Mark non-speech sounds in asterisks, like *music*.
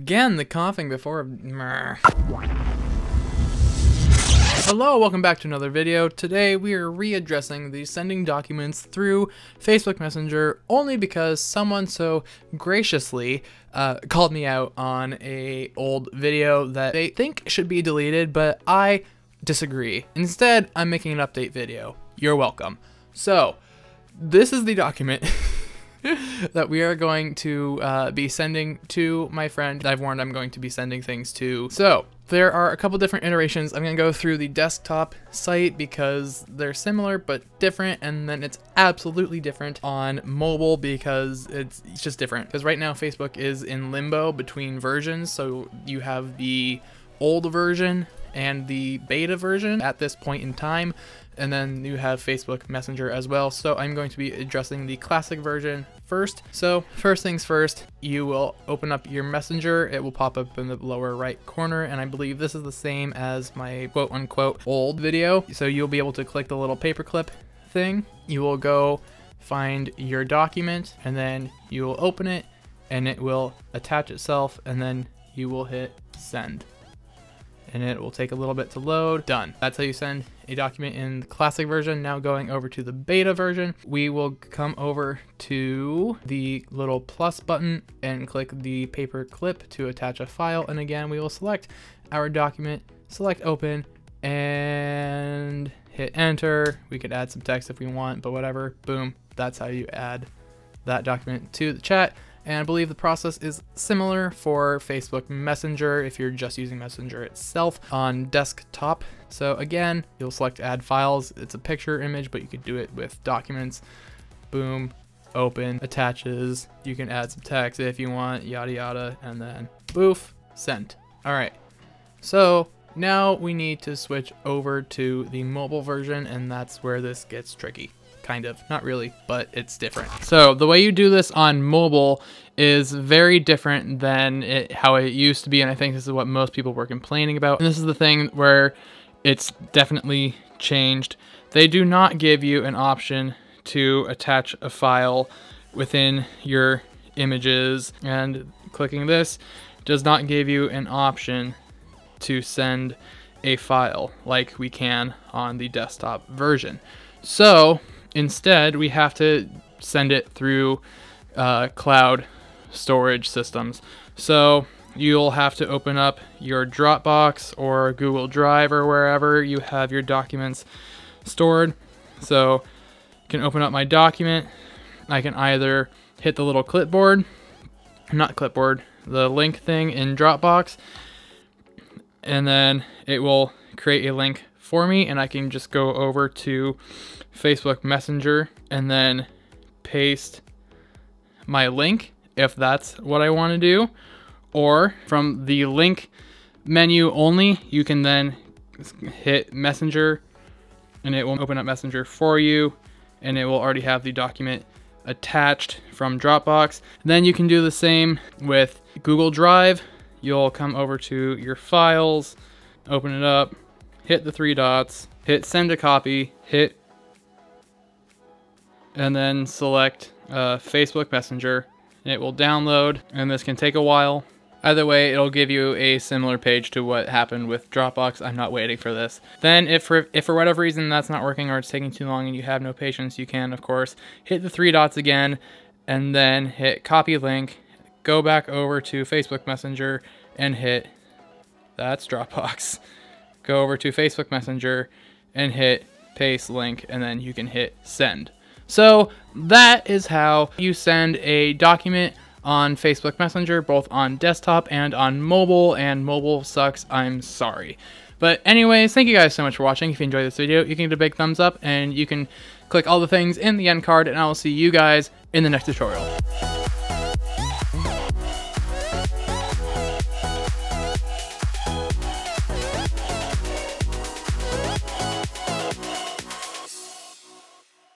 Again, the coughing before. Hello, welcome back to another video. Today we are readdressing the sending documents through Facebook Messenger only because someone so graciously uh, called me out on a old video that they think should be deleted, but I disagree. Instead, I'm making an update video. You're welcome. So, this is the document *laughs* *laughs* that we are going to uh, be sending to my friend I've warned I'm going to be sending things to. So there are a couple different iterations. I'm going to go through the desktop site because they're similar but different and then it's absolutely different on mobile because it's, it's just different. Because right now Facebook is in limbo between versions. So you have the old version and the beta version at this point in time and then you have Facebook Messenger as well. So I'm going to be addressing the classic version first. So first things first, you will open up your Messenger. It will pop up in the lower right corner, and I believe this is the same as my quote unquote old video. So you'll be able to click the little paperclip thing. You will go find your document, and then you will open it, and it will attach itself, and then you will hit send and it will take a little bit to load. Done. That's how you send a document in the classic version. Now going over to the beta version, we will come over to the little plus button and click the paper clip to attach a file. And again, we will select our document, select open, and hit enter. We could add some text if we want, but whatever. Boom. That's how you add that document to the chat. And I believe the process is similar for Facebook Messenger if you're just using Messenger itself on desktop. So again, you'll select add files. It's a picture image, but you could do it with documents. Boom, open, attaches. You can add some text if you want, yada yada, and then boof, sent. All right, so now we need to switch over to the mobile version and that's where this gets tricky kind of. Not really, but it's different. So the way you do this on mobile is very different than it, how it used to be, and I think this is what most people were complaining about. And this is the thing where it's definitely changed. They do not give you an option to attach a file within your images, and clicking this does not give you an option to send a file like we can on the desktop version. So Instead, we have to send it through uh, cloud storage systems. So you'll have to open up your Dropbox or Google Drive or wherever you have your documents stored. So you can open up my document. I can either hit the little clipboard, not clipboard, the link thing in Dropbox, and then it will create a link for me and I can just go over to Facebook Messenger and then paste my link if that's what I want to do. Or from the link menu only, you can then hit Messenger and it will open up Messenger for you and it will already have the document attached from Dropbox. Then you can do the same with Google Drive. You'll come over to your files, open it up, hit the three dots, hit send a copy, hit, and then select uh, Facebook Messenger. It will download, and this can take a while. Either way, it'll give you a similar page to what happened with Dropbox. I'm not waiting for this. Then if for, if for whatever reason that's not working or it's taking too long and you have no patience, you can, of course, hit the three dots again and then hit copy link, go back over to Facebook Messenger and hit that's Dropbox *laughs* go over to Facebook Messenger and hit paste link and then you can hit send. So that is how you send a document on Facebook Messenger, both on desktop and on mobile, and mobile sucks, I'm sorry. But anyways, thank you guys so much for watching. If you enjoyed this video, you can give it a big thumbs up, and you can click all the things in the end card, and I will see you guys in the next tutorial.